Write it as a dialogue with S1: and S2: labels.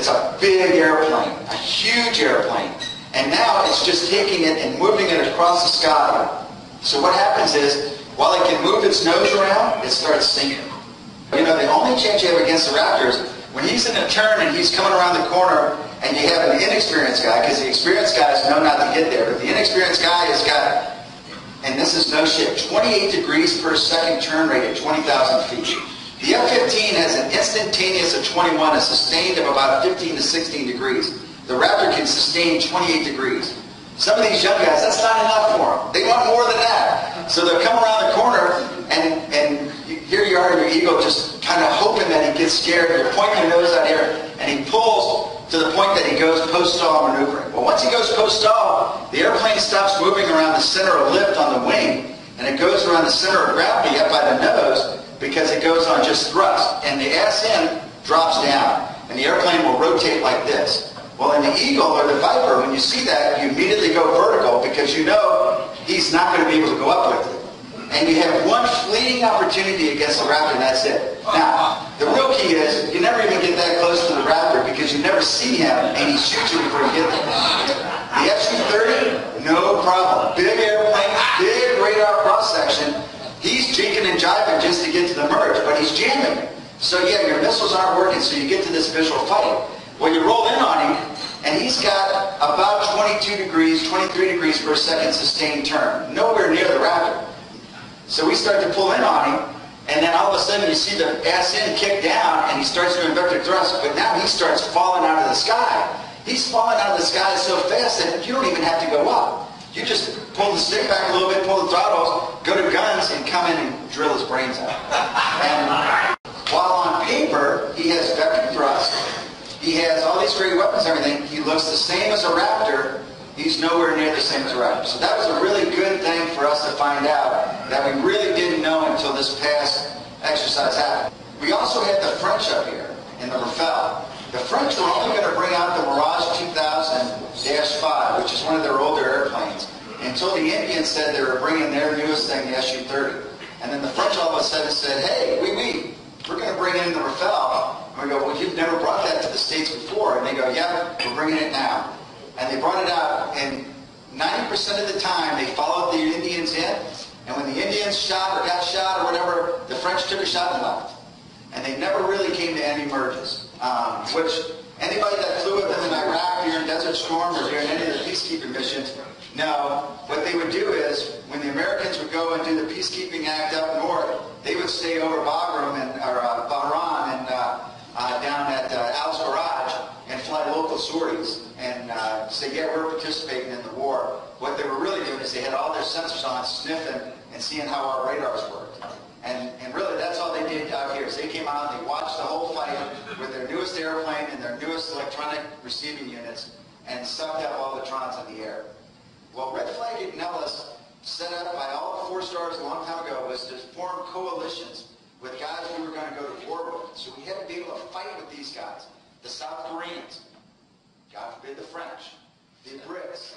S1: It's a big airplane, a huge airplane. And now it's just taking it and moving it across the sky. So what happens is, while it can move its nose around, it starts sinking. You know, the only chance you have against the Raptors, when he's in a turn and he's coming around the corner and you have an inexperienced guy, because the experienced guys know not to get there, but the inexperienced guy has got, and this is no shit, 28 degrees per second turn rate at 20,000 feet. The F-15 has an instantaneous of 21, a sustained of about 15 to 16 degrees. The Raptor can sustain 28 degrees. Some of these young guys, that's not enough for them. They want more than that. So they'll come around the corner, and, and here you are in your ego just kind of hoping that he gets scared. You're pointing your nose out here, and he pulls to the point that he goes post-stall maneuvering. Well, once he goes post-stall, the airplane stops moving around the center of lift on the wing, and it goes around the center of gravity up by the nose because it goes on just thrust. And the SN drops down, and the airplane will rotate like this. Well, in the Eagle or the Viper, when you see that, you immediately go vertical because you know he's not going to be able to go up with it. And you have one fleeting opportunity against the Raptor, and that's it. Now, the real key is you never even get that close to the Raptor because you never see him, and he shoots you before you get there. The F-230, no problem. Big airplane, big radar cross-section. He's jinking and jiving just to get to the merge, but he's jamming. So yeah, your missiles aren't working, so you get to this visual fight. Well, you roll in on him, and he's got about 22 degrees, 23 degrees per second sustained turn. Nowhere near the Raptor. So we start to pull in on him, and then all of a sudden you see the ass kick down, and he starts doing vector thrust, but now he starts falling out of the sky. He's falling out of the sky so fast that you don't even have to go up. You just pull the stick back a little bit, pull the throttles, go to guns, and come in and drill his brains out. And while on paper, he has vector thrust, he has all these great weapons and everything. He looks the same as a Raptor. He's nowhere near the same as a Raptor. So that was a really good thing for us to find out that we really didn't know until this past exercise happened. We also had the French up here in the Rafale. The French were only going to bring out the Mirage 2000-5, which is one of their older airplanes, until the Indians said they were bringing their newest thing, the Su-30. And then the French all of a sudden said, hey, we, we, we're going to bring in the Rafale. And we go, well, you've never brought that to the States before. And they go, yeah, we're bringing it now. And they brought it out, and 90% of the time they followed the Indians in. And when the Indians shot or got shot or whatever, the French took a shot and left. And they never really came to any merges, um, which anybody that flew with them in Iraq during Desert Storm or during any of the peacekeeping missions know what they would do is when the Americans would go and do the peacekeeping act up north, they would stay over Bagram and or uh, Bahrain and uh, uh, down at uh, Al's Garage and fly local sorties and uh, say, yeah, we're participating in the war. What they were really doing is they had all their sensors on, sniffing and seeing how our radars worked. Came out and they watched the whole fight with their newest airplane and their newest electronic receiving units and sucked up all the trons in the air. Well, Red Flag at Nellis, set up by all the four stars a long time ago, was to form coalitions with guys we were going to go to war with. So we had to be able to fight with these guys. The South Koreans, God forbid the French, the Brits,